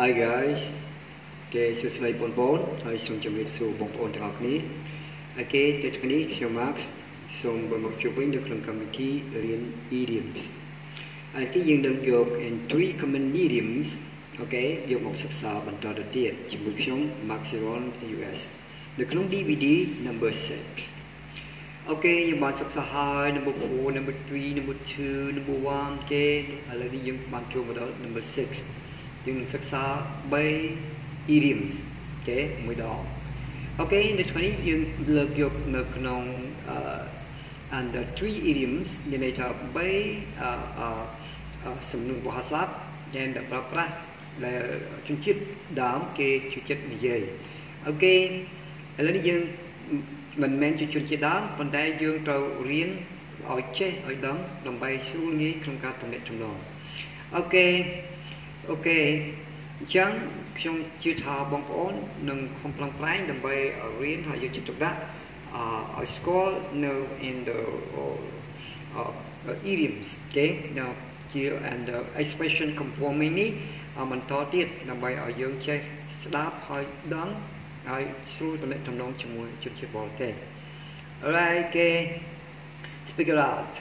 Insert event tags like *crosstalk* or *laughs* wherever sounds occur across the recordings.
Hi guys គេសួស្តីបងប្អូនហើយសូមជម្រាបសួរបងប្អូនទាំងអស់គ្នាហើយគេដូចគ្នាខ្ញុំ Max សូមវិលមកជួបវិញនៅក្នុងកម្មវិធីរៀន idioms ហើយគេយើងនឹងយក in three common idioms អូខេយកមកសិក្សាបន្តទៅទៀតជាមួយខ្ញុំ Max Ron US នៅក្នុង DVD number 6អូខេយើងបានសិក្សាហើយ number 4 number 3 number 2 number 1គេឥឡូវនេះយើងបានចូលមកដល់ number 6 យើងនឹងសិក្សា3 idioms អូខេមួយដងអូខេនៅថ្ងៃនេះយើងលើកយកនៅក្នុង under three idioms មានន័យថា3សំនួនវោហារស័ព្ទដែលប្រើប្រាស់ដែលជនជាតិដើមគេជួយចិត្តនិយាយអូខេឥឡូវនេះយើងមិនមែនជាជនជាតិដើមប៉ុន្តែយើងត្រូវរៀនឲ្យចេះឲ្យដឹងដើម្បីស្រួលងាយក្នុងការទំនាក់ទំនងអូខេ អូខេអញ្ចឹងខ្ញុំជឿថាបងប្អូននឹងខំប្រឹងប្រែងដើម្បីរៀនហើយយកចិត្តទុកដាក់ឲ្យស្គាល់នៅ in the uh, idioms គេនៅជា and the expression កំពុងនេះបន្តទៀតដើម្បីឲ្យយើងចេះស្ដាប់ហើយដឹងហើយស្រួលទំនាក់ទំនងជាមួយជនជាតិបរទេស Alright គេ speak it out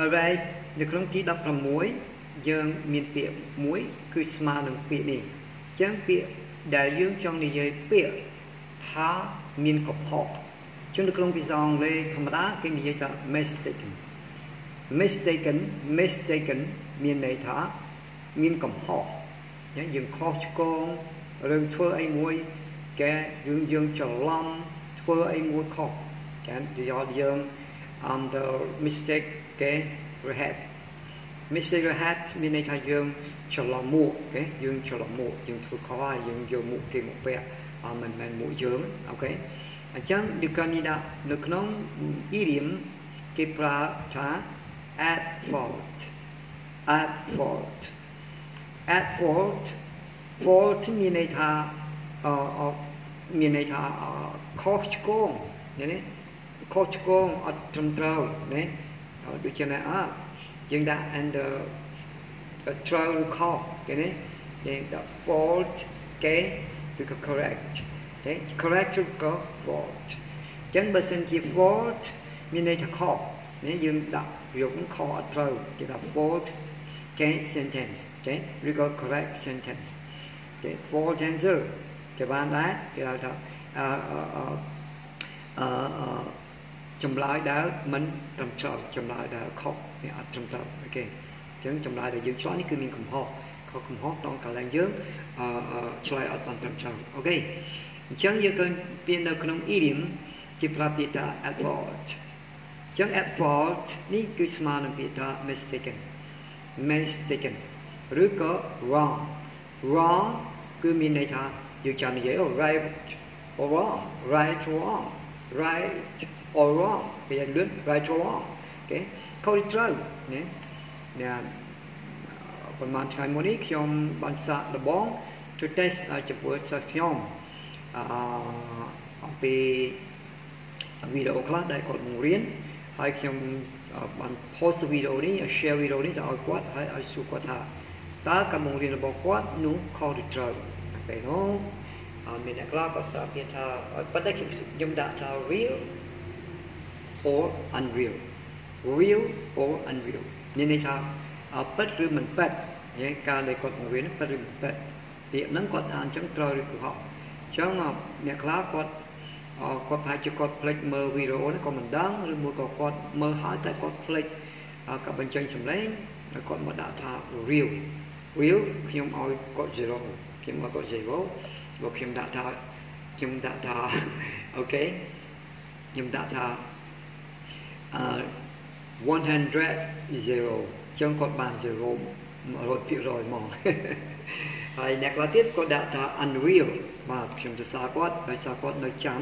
Alright នៅក្នុងទី16 យើងមានពាក្យមួយគឺស្មើនឹងពាក្យនេះអញ្ចឹងពាក្យដែលយើងចង់និយាយពាក្យថាមានកំហុសចឹងនៅក្នុងភាសាអង់គ្លេសធម្មតាគេនិយាយថា mistaken mistaken mistaken មានន័យថាមានកំហុសចឹងយើងខុសឆ្គងឬធ្វើអីមួយគេយើងយើងច្រឡំធ្វើអីមួយខុសចាយកយើង on the mistake គេ rehat mistake rehat មានន័យថាយើងច្រឡំមួកគេយើងច្រឡំមួកយើងធ្វើខុសហើយយើងយកមួកគេមកពាក់អត់មិនមែនមួកយើងអូខេអញ្ចឹងដូចកាលនេះដាក់នៅក្នុង idiom គេប្រើថា at fault at fault at fault fault មានន័យថាអឺមានន័យថាខុសឆ្គងឃើញទេខុសឆ្គងអត់ត្រឹមត្រូវណាដូចជាណាអើ យើងដាក់ and ត្រូវឬខុសឃើញទេយើងដាក់ fault គេឬក៏ correct ទេ correct ឬក៏ fault អញ្ចឹងបើសិនជា fault មានន័យថាខុសនេះយើងដាក់យកខុសអត់ត្រូវគេថា fault គេ sentence ទេឬក៏ correct sentence ទេ fault answer គេបានដែរគេហៅថាអឺអឺ ចម្លើយដែលមិនត្រឹមត្រូវចម្លើយដែលខុសនេះអត់ត្រឹមត្រូវអូខេអញ្ចឹងចម្លើយដែលយើងឆ្លើយនេះគឺមានកំហុសខុសកំហុសក្នុងកន្លែងយើងអឺឆ្លើយអត់បានត្រឹមត្រូវអូខេអញ្ចឹងយើងឃើញពាក្យនៅក្នុង idiom ជាប្រើពាក្យថា at fault អញ្ចឹង at fault នេះគឺស្មើនឹងពាក្យថា mistaken mistaken ឬក៏ wrong wrong គឺមានន័យថាយើងចាំនិយាយអូ right or wrong right or wrong right or wrong ពេលលឿន right or wrong អូខេខុសត្រូវណាណាប្រហែលថ្ងៃមុននេះខ្ញុំបានសាកដំបង to test ចំពោះសិស្សខ្ញុំអឺអំពីវីដេអូខ្លះដែលគាត់បង្រៀនហើយខ្ញុំបាន post វីដេអូនេះ share វីដេអូនេះទៅឲ្យគាត់ហើយឲ្យសួរគាត់ថាតើការបង្រៀនរបស់គាត់នោះខុសឬត្រូវពេលនោះមានអ្នកខ្លះគាត់ប្រាប់ទៀតថាប៉ុន្តែខ្ញុំដាក់ថា real or unreal real or unreal មានន័យថាពិតឬមិនពិតនិយាយការដែលគាត់បង្រៀនពិតឬមិនពិតពាក្យហ្នឹងគាត់អានអញ្ចឹងត្រូវឬក៏ខុសអញ្ចឹងអ្នកខ្លះគាត់គាត់ថាជាគាត់ផ្លេចមើលវីដេអូនេះក៏មិនដឹងឬមួយក៏គាត់មើលហើយតែគាត់ផ្លេចក៏បញ្ចេញសម្លេងហើយគាត់មកដាក់ថា real real ខ្ញុំឲ្យគាត់0ខ្ញុំឲ្យគាត់0បើខ្ញុំដាក់ថាខ្ញុំដាក់ថាអូខេខ្ញុំដាក់ថា អឺ100 0ចឹងគាត់បាន0 100%មកហើយអ្នកខ្លះទៀតក៏ដាក់ថា unreal បាទខ្ញុំសរសើរគាត់ដោយសារគាត់នៅចាំ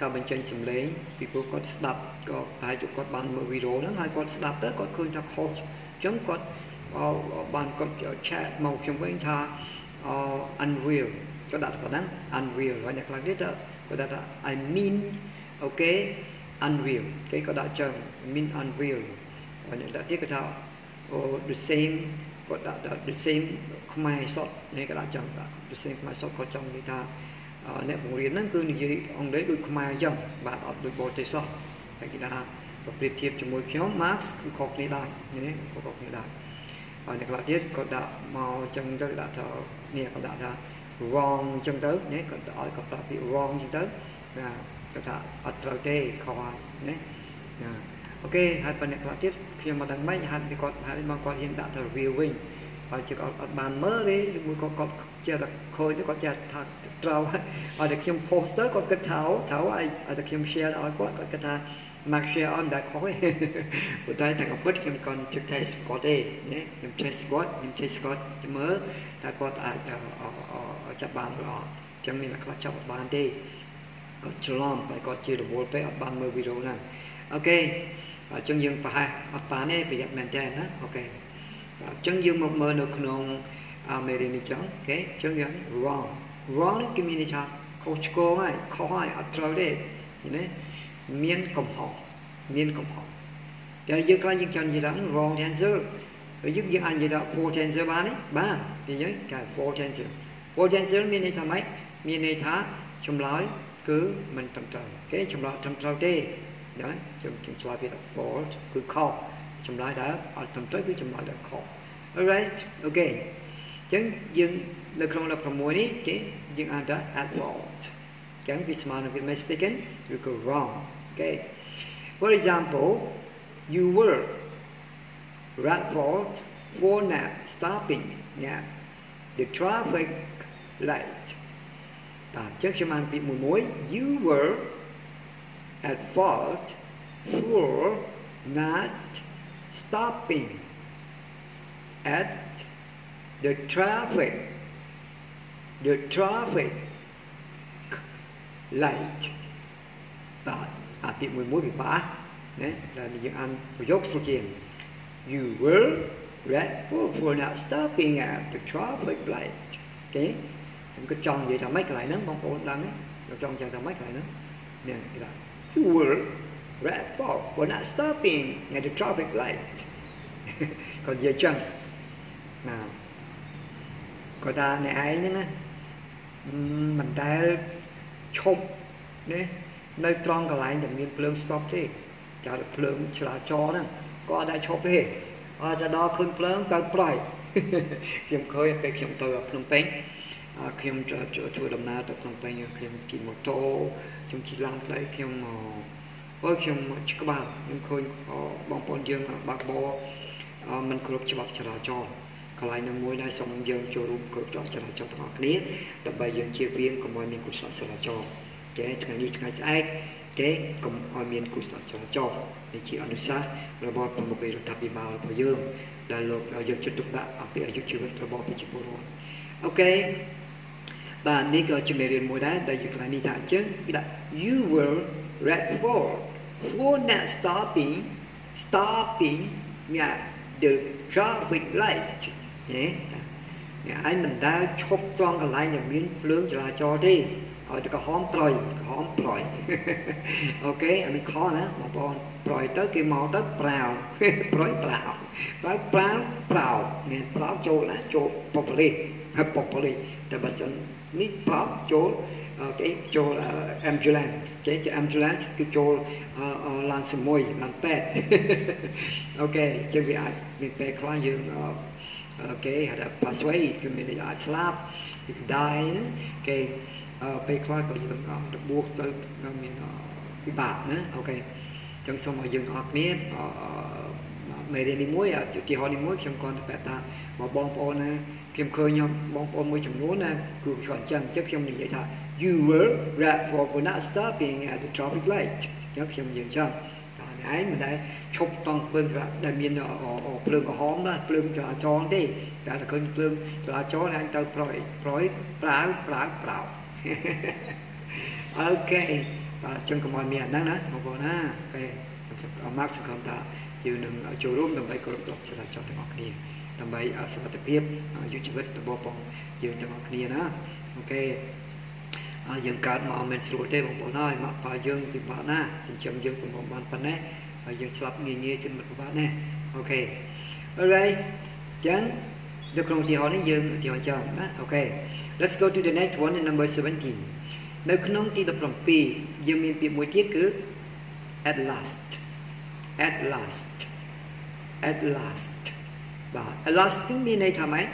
ការបញ្ចេញសម្លេងពីព្រោះគាត់ស្ដាប់ក៏ប្រហែលជាគាត់បានមើលវីដេអូហ្នឹងហើយគាត់ស្ដាប់ទៅគាត់ឃើញថាខុសអញ្ចឹងគាត់បានគាត់ឆាតមកខ្ញុំវិញថា unreal គាត់ដាក់ប៉ុណ្ណឹង unreal ហើយអ្នកខ្លះទៀតគាត់ដាក់ថា I mean okay unreal គេក៏ដាក់ចឹង mean unreal ហើយអ្នកដាក់ទៀតគាត់ថា oh the same គាត់ដាក់ the same ខ្មែរសតនេះក៏ដាក់ចឹងដាក់ the same ខ្មែរសតក៏ចង់និយាយថាអ្នកបង្រៀនហ្នឹងគឺនិយាយអង់គ្លេសដូចខ្មែរអញ្ចឹងបាទអត់ដូចបរទេសសោះតែគេថាបើប្រៀបធៀបជាមួយខ្ញុំ Max គឺខុសគ្នាដែរនេះក៏ខុសគ្នាដែរហើយអ្នកខ្លះទៀតក៏ដាក់មកអញ្ចឹងទៅដាក់ថានេះក៏ដាក់ថា wrong អញ្ចឹងទៅនេះក៏ឲ្យគាត់ដាក់ពាក្យ wrong អញ្ចឹងទៅណាគា ត់ថាអត់ត្រូវទេខុសហើយណាណាអូខេហើយប៉ុណ្ណេះខ្លះទៀតខ្ញុំមិនដឹងម៉េចហាត់ពីគាត់ហើយមកគាត់ហ៊ានដាក់ទៅ review វិញបើជាគាត់អត់បានមើលទេមួយគាត់គាត់ចេះតែឃើញទៅគាត់ចេះថាត្រូវឲ្យតែខ្ញុំ post ទៅគាត់គិតថាត្រូវឲ្យតែខ្ញុំ share ឲ្យគាត់គាត់គិតថា mark share អត់ដែរខុសទេប៉ុន្តែតែក៏ពិតខ្ញុំ còn ជិះ test គាត់ទេណាខ្ញុំ test គាត់ខ្ញុំ test គាត់មើលថាគាត់អាចចាប់បានឬអត់អញ្ចឹងមានអ្នកខ្លះចាប់បានទេ គាត់ច្រឡំតែគាត់ជារវល់ពេកអត់បានមើលវីដេអូហ្នឹងអូខេអញ្ចឹងយើងប្រហែលអត់បានទេប្រយ័ត្នមែនតើណាអូខេអញ្ចឹងយើងមកមើលនៅក្នុងមេរៀននេះចឹងអូខេអញ្ចឹងយើង wrong wrong គឺមានន័យថាខុសឆ្គងហើយខុសហើយអត់ត្រូវទេណាមានកំហុសមានកំហុសតែយើងខ្លះយើងចង់និយាយថា wrong answer ហើយយើងយើងអាចនិយាយថា false answer បានទេបាននិយាយគេ false answer false answer មានន័យថាម៉េចមានន័យថាចម្លើយ គឺមិនត្រឹមត្រូវគេចម្លើយត្រឹមត្រូវទេណាខ្ញុំខ្ញុំឆ្លើយពី false គឺខុសចម្លើយដែលអត់ត្រឹមត្រូវគឺចម្លើយដែលខុស alright okay អញ្ចឹងយើងនៅក្នុង16នេះគេយើងអានថា at fault អញ្ចឹងវាស្មើនឹង mistaken ឬក៏ wrong okay for example you were at fault for not stopping at the traffic light បាទអញ្ចឹងខ្ញុំអានពីមួយមួយ you were at fault for not stopping at the traffic the traffic light បាទអាពាក្យមួយមួយពិបាកណាដែលយើងអានប្រយោគស្គៀង you were red for for not stopping at the traffic light អូ ខេខ្ញុំក៏ចង់និយាយថាម៉េចកន្លែងហ្នឹងបងប្អូនដឹងខ្ញុំចង់ចាំថាម៉េចកន្លែងហ្នឹងនេះគេថា you were red for for not stopping at the traffic light ក៏និយាយចឹងណាគាត់ថាអ្នកឯងហ្នឹងណាមិនដែលឈប់ណានៅត្រង់កន្លែងដែលមានភ្លើង stop ទេចាភ្លើងឆ្លាចរហ្នឹងក៏អត់ដែលឈប់ទេអត់ទៅដល់ឃើញភ្លើងទៅប្រៃខ្ញុំឃើញពេលខ្ញុំទៅភ្នំពេញ ខ្ញុំធ្វើដំណើរទៅភ្នំពេញខ្ញុំជិះម៉ូតូខ្ញុំជិះឡានផ្លូវខ្ញុំអើខ្ញុំច្បាស់ខ្ញុំឃើញបងប្អូនយើងបាក់បោមិនគ្រប់ច្បាប់ចរាចរណ៍កន្លែងនោះមួយដែលសូមយើងចូលរួមគ្រប់ច្បាប់ចរាចរណ៍ទាំងអស់គ្នាដើម្បីយើងជៀសវាងកុំឲ្យមានគ្រោះថ្នាក់ចរាចរណ៍ចេះថ្ងៃនេះថ្ងៃស្អែកចេះកុំឲ្យមានគ្រោះថ្នាក់ចរាចរណ៍នេះជាអនុសាសន៍របស់ប្រមុខរដ្ឋាភិបាលរបស់យើងដែលលោកយកចិត្តទុកដាក់អំពីអាយុជីវិតរបស់ប្រជាពលរដ្ឋអូខេ បាទនេះក៏ជាមេរៀនមួយដែរដែលយើងកន្លែងនេះថាអញ្ចឹងគេដាក់ you were red for for not stopping stopping at the traffic light ណាអ្នកឯងមិនដែលឈប់ត្រង់កន្លែងដែលមានភ្លើងចរាចរណ៍ទេឲ្យតែក្រហមប្រយក្រហមប្រយអូខេអានេះខណាបងប្អូនប្រយទៅគេមកទៅប្រាវប្រយប្រាវប្រាវប្រាវប្រាវនេះប្រាវចូលណាចូលបុកលីហើយបុកលីតែបើសិននេះប្រាវចូលគេចូល ambulance ចេះជា ambulance គឺចូលឡានសមួយឡានពេទ្យអូខេជាវាអាចមានពេលខ្លះយើងគេហៅថា pathway គឺមានអាចស្លាប់គឺ die គេពេលខ្លះក៏យើងរបួសទៅមានពិបាកណាអូខេចឹងសូមឲ្យយើងអរគ្នា មេរៀននេះមួយឧទាហរណ៍នេះមួយខ្ញុំគាត់ប្រាប់ថាមកបងប្អូនណាខ្ញុំឃើញបងប្អូនមួយចំនួនណាគឺគាត់អញ្ចឹងអញ្ចឹងខ្ញុំនិយាយថា you were right for not stopping at the traffic light ចឹងខ្ញុំនិយាយចឹងតែឯងមិនដែលឈប់តង់ភ្លើងដែលមានភ្លើងក្រហមណាភ្លើងចរាចរណ៍ទេតែតែឃើញភ្លើងចរាចរណ៍ហើយទៅប្រយប្រយប្រាវប្រាវប្រាវ okay បាទចឹងកុំឲ្យមានអាហ្នឹងណាបងប្អូនណា okay អមាក់សង្ឃឹមថា យើងនឹងចូលរួមដើម្បីគោរពលោកចរាចរណ៍ទាំងអស់គ្នាដើម្បីសុខភាពអាយុជីវិតរបស់បងយើងទាំងអស់គ្នាណា okay យើងកើតមកមិនស្រួលទេបងប្អូនហើយមកបើយើងពិបាកណាចិញ្ចឹមយើងពុំបានប៉ុណ្ណេះហើយយើងស្លាប់ងាយងាយជិតមិនពិបាកណាអូខេ alright ចឹងនៅក្នុងឧទាហរណ៍នេះយើងឧទាហរណ៍ចឹងណាអូខេ Let's go to the next one in number 17នៅក្នុងទី17យើងមានពាក្យមួយទៀតគឺ at last at last at last បាទ at last មានន័យថាម៉េច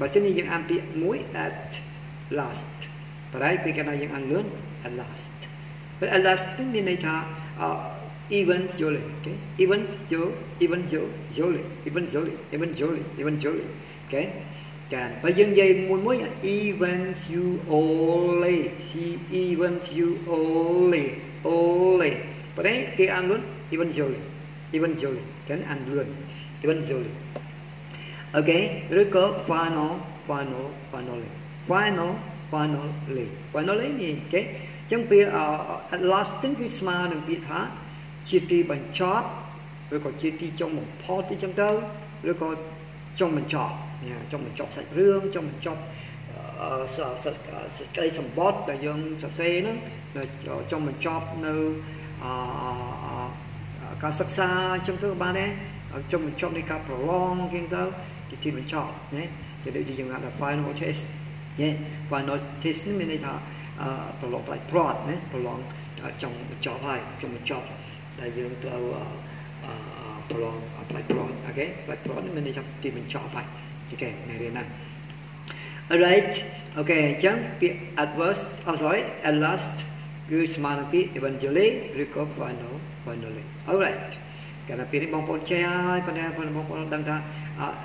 បើសិនជាយើងអានពាក្យមួយ at last បរិយពេលកាលណាយើងអានលឿន at last but at last មានន័យថា even jolly okay even jo even jo jolly even jolly even jolly even jolly okay ចាបើយើងនិយាយមួយមួយ events you only she events you only only ប៉ុន្តែគេអានលឿន even jolly even jolly គេអានលឿន even jolly អូខេឬក៏ final final finally final finally finally នេះគេអញ្ចឹងពាក្យ at last ហ្នឹងគឺស្មើនឹងពាក្យថាជាទីបញ្ចប់ឬក៏ជាទីចុងបំផុតអញ្ចឹងទៅឬក៏ចុងបញ្ចប់ចុងបញ្ចប់សាច់រឿងចុងបញ្ចប់សេចក្តីសម្បត្តិដែលយើងសរសេរហ្នឹងចុងបញ្ចប់នៅការសិក្សាអញ្ចឹងទៅបាន ទេចុងបញ្ចប់នៃការប្រឡងអញ្ចឹងទៅជាទីបញ្ចប់ណាគេដូចយើងហៅថា final test ណា final test នេះមានន័យថាប្រឡងផ្លាច់ព្រាត់ណាប្រឡងចុងបញ្ចប់ហើយចុងបញ្ចប់ដែលយើងត្រូវប្រឡងផ្លាច់ព្រាត់ okay ផ្លាច់ព្រាត់នេះមានន័យថាទីបញ្ចប់ហើយ okay អ្នករៀនណា Alright okay អញ្ចឹងពាក្យ adverb oh sorry at last គឺស្មើនឹងពាក្យ eventually ឬក៏ final finally Alright កាលណាពេលនេះបងប្អូនចេះហើយប៉ុន្តែបងប្អូនដឹងថា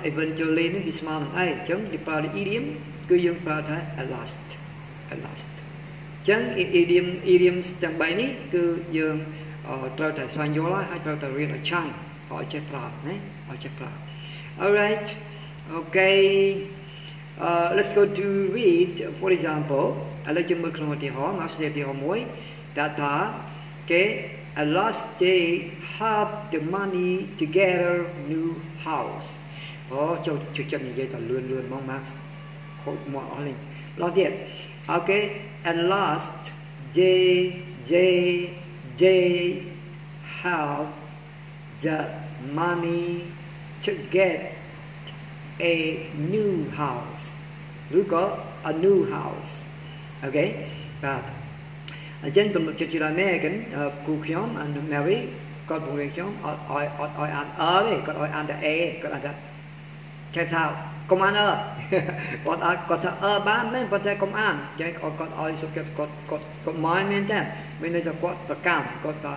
eventually នេះវាស្មើនឹងអីអញ្ចឹងយើងប្រើ idiom គឺយើងប្រើថា at last at last អញ្ចឹង idiom idioms ទាំង3នេះគឺយើងត្រូវតែស្វែងយល់ហើយត្រូវតែរៀនឲ្យចាំឲ្យចេះប្រើណាឲ្យចេះប្រើ Alright okay uh, let's go to read for example ឥឡូវយើងមើលក្នុងឧទាហរណ៍មកស្ដាប់ឧទាហរណ៍មួយថាថាគេ at last they have the money to get a new house អូចូលជួយចិត្តនិយាយតែលឿនលឿនមក Max ខូចមកអស់លេងឡោះទៀត okay at last they they they have the money to get a new house ឬក៏ a new house អូខេបាទ អញ្ចឹងកំណត់ចិត្តជាដល់ American គូខ្ញុំ and Mary គាត់បង្រៀនខ្ញុំអត់ឲ្យអត់ឲ្យអានអទេគាត់ឲ្យអានតែ A គាត់អានតែគេថាកុំអានអគាត់ឲ្យគាត់ថាអឺបានមែនប៉ុន្តែកុំអានចឹងគាត់គាត់ឲ្យសុខចិត្តគាត់គាត់គាត់មកមែនទេមានន័យថាគាត់ប្រកម្មគាត់ថា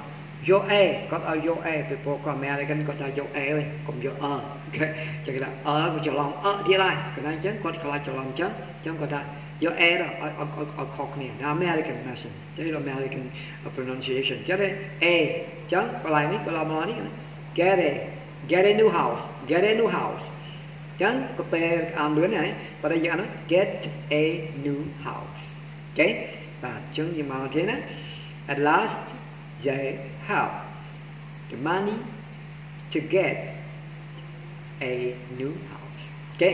យក A គាត់ឲ្យយក A ពីព្រោះគាត់ American គាត់ថាយក A ហើយកុំយកអគេចឹងគេថាអគាត់ច្រឡំអទៀតហើយកន្លែងចឹងគាត់ខ្លាចច្រឡំចឹងចឹងគាត់ថា យក A ទៅឲ្យឲ្យខុសគ្នា American version ចឹង American pronunciation ចឹង A ចឹងកន្លែងនេះកន្លែងមកនេះ get a get a new house get a new house ចឹងក៏ពេលអានលឿនហើយបើតែយើងអាន get a new house អូខេបាទចឹងយើងមកទៀតណា at last they have the money to get a new house អូ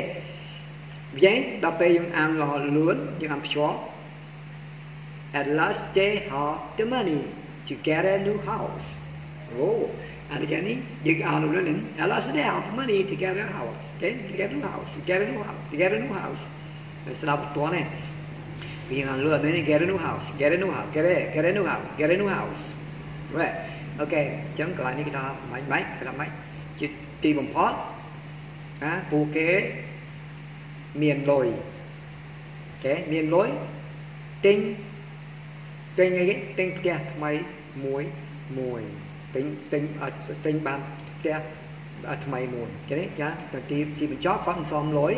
ខេវិញដល់ពេលយើងអានលលឿនយើងអានភ្ជាប់ at last they have the money to get a new house អូ and again you are running and last they have money to get a house okay to get a new house to get a new house to get a new house ស្ដាប់តនេះវាអានលឿននេះ get a new house get a new house get a get a new house get a new house រ៉េអូខេអញ្ចឹងកន្លែងនេះគេថាម៉េចម៉េចគេថាម៉េចជាទីបំផុតណាពួកគេ មានលុយអូខេមានលុយទិញទិញអីគេទិញផ្ទះថ្មីមួយមួយទិញទិញទិញបានផ្ទះថ្មីមួយគេនេះចាទីទីបញ្ចប់គាត់មិនសមលុយ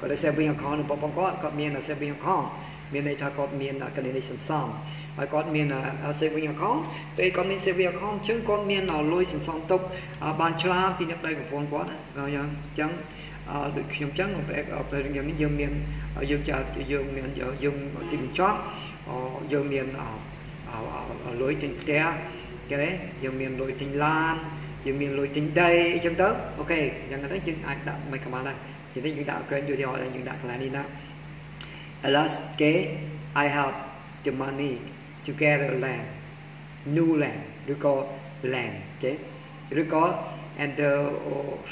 គាត់ได้ saving account របស់បងគាត់គាត់មាន saving account មានន័យថាគាត់មានកណនីសន្សំហើយគាត់មាន saving account ពេលគាត់មាន saving account អញ្ចឹងគាត់មានលុយសន្សំទុកបានច្រើនពីអ្នកដៃប្រពន្ធគាត់អញ្ចឹងដូច ខ្ញុំចឹងពេលយើងនេះយើងមានយើងចាយើងមានយើងទីបញ្ចប់យើងមានលុយទិញផ្ទះគេទេយើងមានលុយទិញឡានយើងមានលុយទិញដីអញ្ចឹងទៅអូខេអញ្ចឹងទៅយើងអាចដាក់មិនក្បាលដែរនិយាយយើងដាក់កេនយូរយយើងដាក់កន្លែងនេះណា last day I have the money to get a land new land ឬក៏ land ចេះឬក៏ and the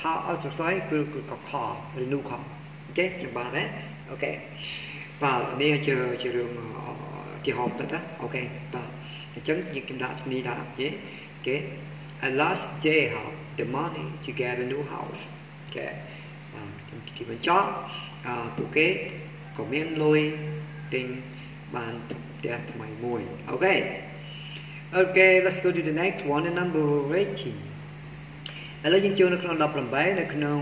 how outside គឺគឺក៏ខឬ new ខអូខេចាំបាទណាអូខេបាទនេះជាជារឿងជាហបទៅណាអូខេបាទអញ្ចឹងយើងកំដាក់នេះដាក់យេគេ at last they have the money to get a new house គេទីបញ្ចប់អឺពួកគេក៏មានលុយទិញបានផ្ទះថ្មីមួយ okay Okay let's go to the next one number 18 ឥឡូវយើងចូលនៅក្នុង18នៅក្នុង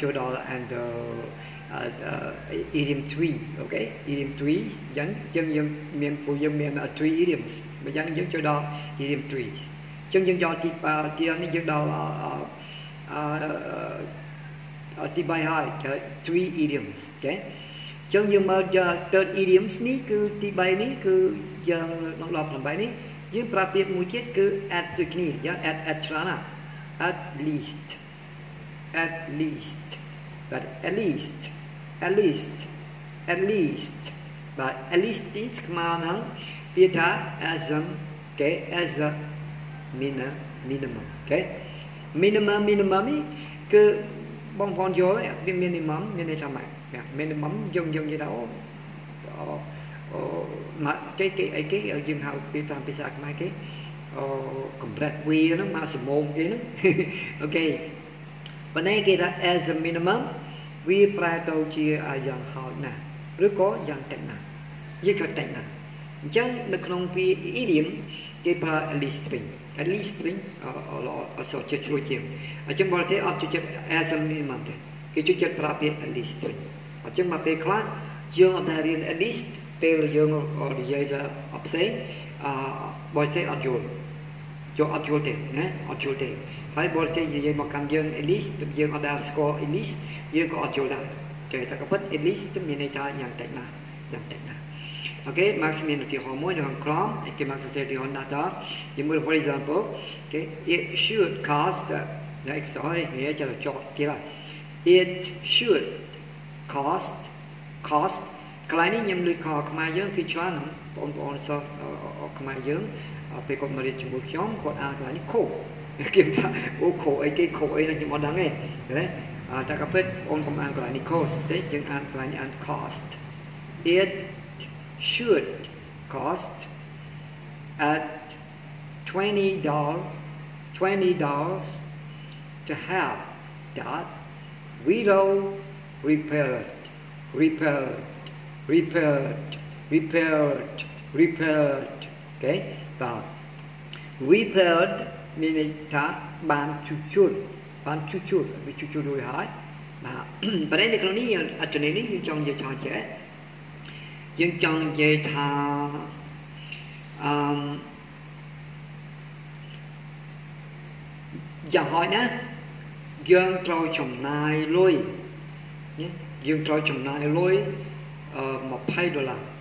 ចូលដល់ and uh, idiom 3 okay idiom 3អញ្ចឹងយើងយើងមានពួកយើងមាន3 idioms បើយ៉ាងយើងចូលដល់ idiom 3អញ្ចឹងយើងយកទីទីនេះយើងដល់អឺទីបាយហើយ3 idioms អូខេចឹងយើងមើល third idioms នេះគឺទី3នេះគឺយើងក្នុង18នេះយើងប្រើពាក្យមួយទៀតគឺ at ដូចគ្នាយ៉ាង at at ច្រើនណាស់ at least at least but at least at least at least but at least នេះស្មើនឹងពាក្យថា as a គេ as a minimum minimum គេ minimum minimum នេះគឺបងប្អូនយល់វា minimum មានន័យថាម៉េច minimum យើងយើងនិយាយថាអូអូមកគេគេអីគេយើងហៅពា ក្យតាមភាសាខ្មែរគេអូកម្រិតវាហ្នឹងមកសមោងគេហ្នឹងអូខេប៉ុន្តែគេថា as a minimum វាប្រែទៅជាយ៉ាងហោចណាស់ឬក៏យ៉ាងតិចណាស់យើងក៏តិចណាស់អញ្ចឹងនៅក្នុងពាក្យ idiom គេប្រើ at least string at least string អត់សូវចិត្តស្រួលជាងអញ្ចឹងបរទេសអត់ចូលចិត្ត as a minimum ទេគេចូលចិត្តប្រើពាក្យ at least string អញ្ចឹងមកពេលខ្លះយើងអត់ដែលរៀន at least ពេលយើងនិយាយថាអត់ផ្សេងអឺបើផ្សេងអត់យល់ យកអត់យល់ទេណាអត់យល់ទេហើយបើចេះនិយាយមកកាន់យើង at least យើងអត់ដែលស្គាល់ at least យើងក៏អត់យល់ដែរចេះតែក៏ពិត at least មានន័យថាយ៉ាងតិចណាស់យ៉ាងតិចណាស់អូខេ Max មានឧទាហរណ៍មួយនៅខាងក្រោមគេ Max សរសេរឧទាហរណ៍ណាតយើងមើល for example គេ it should cost ណា sorry និយាយចូលចោតទៀត it should cost cost កន្លែងនេះខ្ញុំលើកខខ្មែរយើងគឺច្រើនបងប្អូនសិស្សខ្មែរយើង ពេលគាត់មករៀនជាមួយខ្ញុំគាត់អានកន្លែងនេះខូគេថាអូខូអីគេខូអីខ្ញុំអត់ដឹងទេណាតែក៏ពិតបងកុំអានកន្លែងនេះ *laughs* cost ទេយើងអានកន្លែងនេះអាន cost it should cost at 20 dollars 20 dollars to have that widow repaired repaired repaired repaired repaired អូ ខេបាទ repaired មានន័យថាបានជួសជុលបានជួសជុលវាជួសជុលរួចហើយបាទប៉ុន្តែនៅក្នុងនេះអត្ថន័យនេះយើងចង់និយាយថាចេះយើងចង់និយាយថាអឺយ៉ាងហោចណាយើងត្រូវចំណាយលុយយើងត្រូវចំណាយលុយ20ដុល្លារ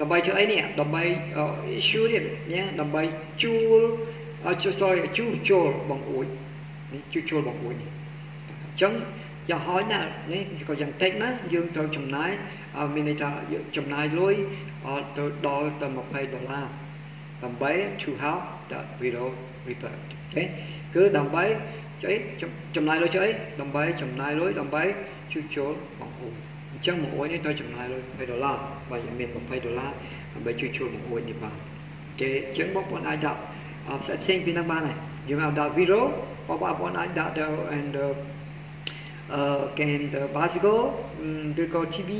ដើម្បីធ្វើអីនេះដើម្បី issue នេះណាដើម្បីជួលជួយ sorry ជួលចូលបងអួយនេះជួលចូលបងអួយនេះអញ្ចឹងយ៉ាងហោចណាស់នេះក៏យ៉ាងតិចណាយើងត្រូវចំណាយមានន័យថាចំណាយលុយទៅដល់ទៅ20ដុល្លារដើម្បី to help the widow repair អូខេគឺដើម្បីចុះចំណាយលុយចុះអីដើម្បីចំណាយលុយដើម្បីជួសជុលបងអួយអញ្ចឹងបង្អួយនេះត្រូវចំណាយលុយ20ដុល្លារបើយើងមាន20ដុល្លារដើម្បីជួយជួយបង្អួយនេះបានគេអញ្ចឹងបងប្អូនអាចដាក់ផ្សេងផ្សេងពីនោះបានហើយយើងអាចដាក់វីដេអូបងប្អូនអាចដាក់ទៅ and អឺ can the bicycle ឬក៏ TV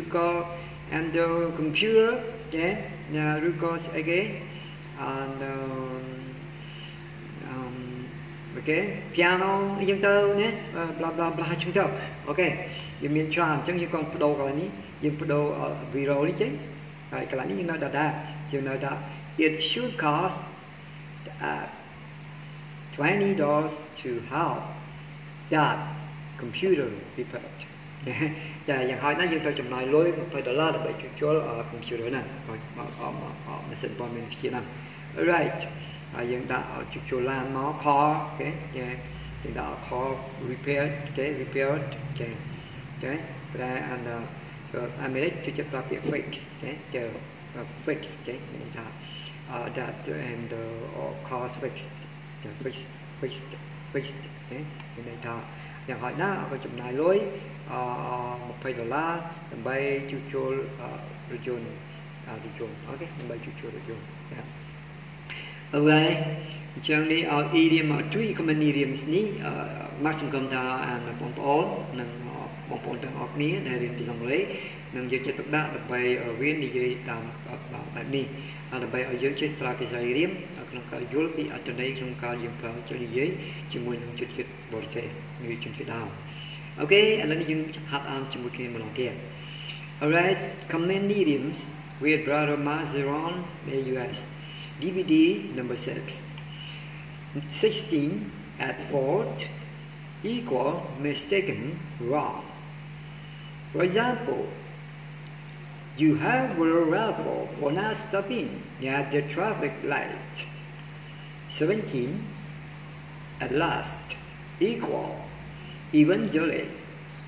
ឬក៏ and the computer ចេះឬក៏ស្អីគេ and អូខេ piano អីចឹងទៅណា bla bla bla ចឹងទៅអូខេយើងមានច្រើនអញ្ចឹងយើងក៏បដូរកន្លែងនេះយើងបដូរវីដេអូនេះចេញហើយកន្លែងនេះយើងនៅដដែលយើងនៅថា it should cost uh, 20 dollars to have that computer repaired ចាយ៉ាងហោចណាស់យើងត្រូវចំណាយលុយ20ដុល្លារដើម្បីជួសជុល computer ណាម៉ាស៊ីនព័ត៌មានវិទ្យាណា right ហើយយើងដាក់ជួសជុលឡានមក car អូខេចាយើងដាក់ car repair អូខេ repaired ចា okay ប្រែអានអាមេរិកជួយប្រើពាក្យ fix ចេះចើ fix ចេះនិយាយថា that and or cause fix fix fix fix ចេះមានន័យថាយ៉ាងហោចណាស់ក៏ចំណាយលុយអ20ដុល្លារដើម្បីជួសជុលរថយន្តរថយន្តអូខេដើម្បីជួសជុលរថយន្តអូ ខេអញ្ចឹងនេះឲ្យ idiom 3 common idioms នេះមកសង្ឃឹមថាបងប្អូននិងបងប្អូនទាំងអស់គ្នាដែលរៀនពីអង់គ្លេសនឹងយកចិត្តទុកដាក់ដើម្បីរៀននិយាយតាមបែបនេះដើម្បីឲ្យយើងចេះប្រើភាសារៀមក្នុងការយល់ពីអត្ថន័យក្នុងការយើងប្រើចុះនិយាយជាមួយនឹងជនជាតិបរទេសឬជនជាតិដើមអូខេឥឡូវនេះយើងហាត់អានជាមួយគ្នាម្ដងទៀត Alright command idioms with brother Mazeron the US DVD number 6 16 at fault equal mistaken wrong for example You have reliable for not stopping at the traffic light. 17. At last, equal, eventually,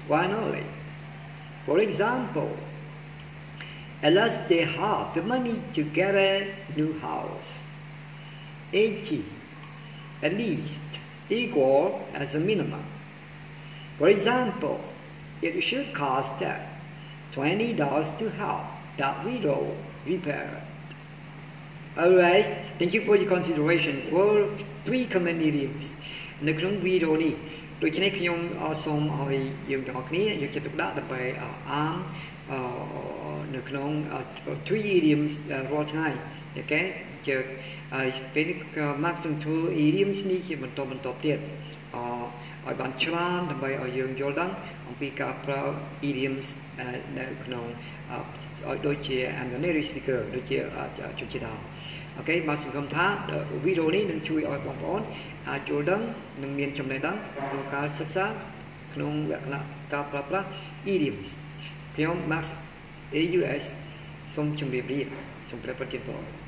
finally. For example, at last they have the money to get a new house. 18. At least, equal as a minimum. For example, it should cost that $20 to help that widow repair. Alright, thank you for your consideration for three common idioms នៅក្នុងវីដេអូនេះដូច្នេះខ្ញុំសូមឲ្យយើងទាំងអស់គ្នាយកចិត្តទុកដាក់ដើម្បីអាន នៅក្នុង three idioms រាល់ថ្ងៃអូខេជើហើយពេលនេះ maximum two idioms នេះជាបន្តបន្តទៀតអឲ្យបានច្រើនដើម្បីឲ្យយើងយល់ដឹងអំពីការប្រើ idioms នៅក្នុងឲ្យដូចជា native speaker ដូចជាជនជាតិដើមអូខេបាទសង្ឃឹមថាវីដេអូនេះនឹងជួយឲ្យបងប្អូនអាចយល់ដឹងនិងមានចំណេះដឹងក្នុងការសិក្សាក្នុងលក្ខណៈការប្រើប្រាស់ idioms ខ្ញុំ Max AUS សូមជម្រាបលាសូមព្រះប្រទានពរ